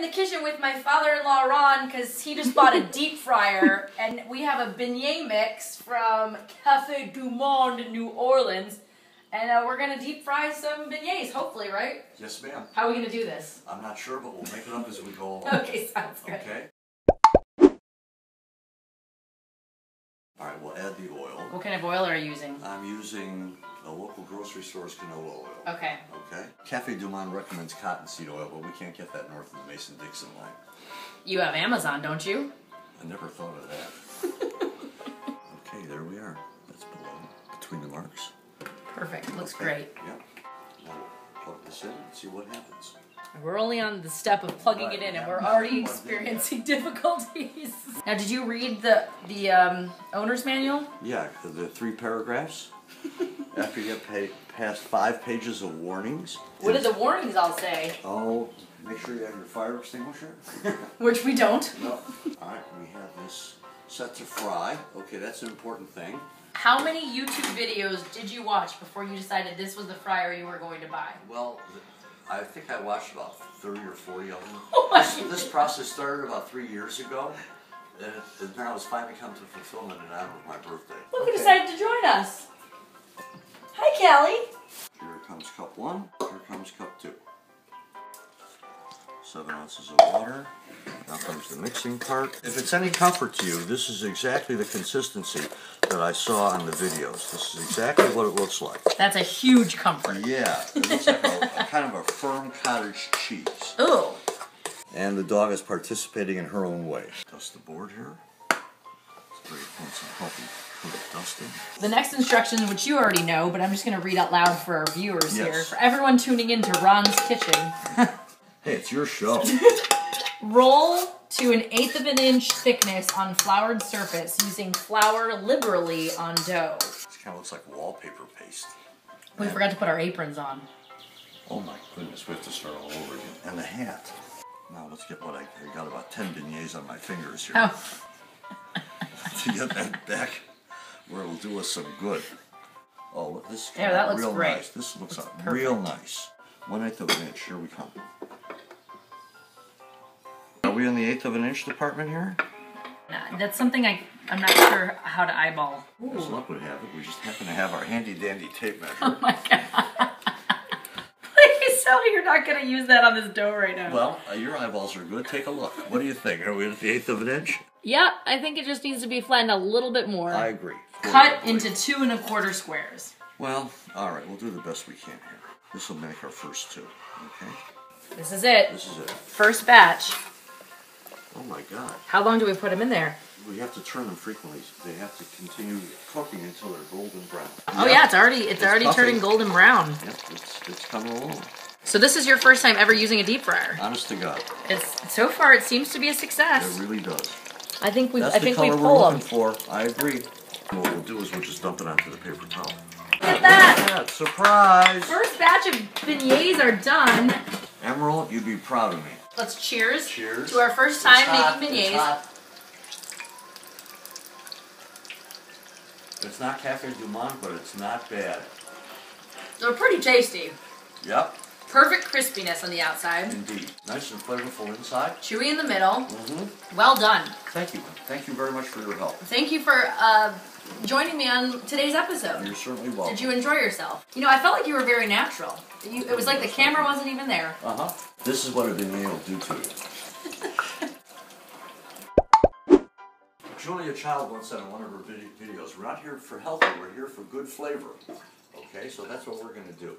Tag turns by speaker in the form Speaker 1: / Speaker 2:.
Speaker 1: in the kitchen with my father-in-law Ron because he just bought a deep fryer, and we have a beignet mix from Cafe Du Monde, New Orleans, and uh, we're gonna deep fry some beignets, hopefully, right?
Speaker 2: Yes, ma'am.
Speaker 1: How are we gonna do this?
Speaker 2: I'm not sure, but we'll make it up as we go along.
Speaker 1: Okay, sounds good.
Speaker 2: Okay? Alright, we'll add the oil.
Speaker 1: What kind of oil are you using?
Speaker 2: I'm using a local grocery store's canola oil.
Speaker 1: Okay.
Speaker 2: Okay? Cafe Du Monde recommends cottonseed oil, but we can't get that north of the Mason Dixon line.
Speaker 1: You have Amazon, don't you?
Speaker 2: I never thought of that. okay, there we are. That's below, between the marks.
Speaker 1: Perfect. Looks
Speaker 2: Okay,
Speaker 1: great.
Speaker 2: Yep. Now we'll plug this in and see what happens.
Speaker 1: We're only on the step of plugging it in, and we're already experiencing difficulties. Now, did you read the the um, owner's manual?
Speaker 2: Yeah, the three paragraphs. After you get pa- past five pages of warnings.
Speaker 1: What did the warnings all say?
Speaker 2: Oh, make sure you have your fire extinguisher.
Speaker 1: Which we don't.
Speaker 2: no. Alright, we have this set to fry. Okay, that's an important thing.
Speaker 1: How many YouTube videos did you watch before you decided this was the fryer you were going to buy?
Speaker 2: Well, I think I watched about 30 or 40 of them.
Speaker 1: Oh my
Speaker 2: this, this process started about three years ago, and it, it now it's finally come to fulfillment in honor of my birthday.
Speaker 1: Look who
Speaker 2: Okay.
Speaker 1: decided to join us. Hi, Callie.
Speaker 2: Here comes cup one, here comes cup two. Seven ounces of water. Now comes the mixing part. If it's any comfort to you, this is exactly the consistency that I saw on the videos. This is exactly what it looks like.
Speaker 1: That's a huge comfort.
Speaker 2: Yeah, it looks like a, a kind of a firm cottage cheese.
Speaker 1: Ooh.
Speaker 2: And the dog is participating in her own way. Dust the board here. It's very fancy, healthy coat of dusting.
Speaker 1: The next instructions, which you already know, but I'm just going to read out loud for our viewers here. For everyone tuning in to Ron's Kitchen,
Speaker 2: Hey, it's your show.
Speaker 1: roll to an eighth of an inch thickness on floured surface using flour liberally on dough.
Speaker 2: This kind of looks like wallpaper paste.
Speaker 1: We forgot to put our aprons on.
Speaker 2: Oh my goodness, we have to start all over again. And the hat. Now let's get what I, I got about 10 beignets on my fingers here
Speaker 1: Oh,
Speaker 2: to get that back where it'll do us some good. Oh, this is
Speaker 1: Yeah, that looks
Speaker 2: real
Speaker 1: great.
Speaker 2: nice. This looks real nice. One eighth of an inch. Here we come. Are we in the eighth of an inch department here?
Speaker 1: nah, that's something I I'm not sure how to eyeball.
Speaker 2: As luck would have it, we just happen to have our handy dandy tape measure.
Speaker 1: Oh my god! Please tell me you're not gonna use that on this dough right now.
Speaker 2: well, uh, your eyeballs are good. Take a look. What do you think? Are we at the eighth of an inch?
Speaker 1: Yeah, I think it just needs to be flattened a little bit more.
Speaker 2: I agree.
Speaker 1: Cut
Speaker 2: Totally.
Speaker 1: into two and a quarter squares.
Speaker 2: Well, all right. We'll do the best we can here. This will make our first two. Okay.
Speaker 1: This is it.
Speaker 2: This is it.
Speaker 1: First batch.
Speaker 2: Oh my God.
Speaker 1: How long do we put them in there?
Speaker 2: We have to turn them frequently. They have to continue cooking until they're golden brown.
Speaker 1: Oh yeah, it's already it's,
Speaker 2: It's
Speaker 1: already
Speaker 2: puffing.
Speaker 1: turning golden brown.
Speaker 2: Yep, it's, it's coming along.
Speaker 1: So this is your first time ever using a deep fryer.
Speaker 2: Honest to God,
Speaker 1: It's so far it seems to be a success.
Speaker 2: it really does.
Speaker 1: I think we
Speaker 2: That's
Speaker 1: I
Speaker 2: the
Speaker 1: think we
Speaker 2: color we're
Speaker 1: pull
Speaker 2: looking
Speaker 1: them.
Speaker 2: for. I agree. What we'll do is we'll just dump it onto the paper towel.
Speaker 1: Look at that!
Speaker 2: Yeah, surprise!
Speaker 1: First batch of beignets are done.
Speaker 2: Emeril, you'd be proud of me.
Speaker 1: Let's cheers.
Speaker 2: Cheers.
Speaker 1: To our first time
Speaker 2: It's hot,
Speaker 1: making
Speaker 2: it's
Speaker 1: beignets.
Speaker 2: hot. It's not Cafe Du Monde, but it's not bad.
Speaker 1: They're pretty tasty.
Speaker 2: Yep,
Speaker 1: Perfect crispiness on the outside.
Speaker 2: indeed. Nice and flavorful inside.
Speaker 1: Chewy in the middle.
Speaker 2: Mm-hmm.
Speaker 1: Well done.
Speaker 2: Thank you. Thank you very much for your help.
Speaker 1: Thank you for uh, joining me on today's episode.
Speaker 2: You're certainly welcome.
Speaker 1: Did you enjoy yourself? You know, I felt like you were very natural. You, it was like the camera wasn't even there.
Speaker 2: Uh huh. This is what a beignet will do to you. Julia Child once said in one of her videos, "We're not here for healthy. We're here for good flavor." Okay, so that's what we're going to do.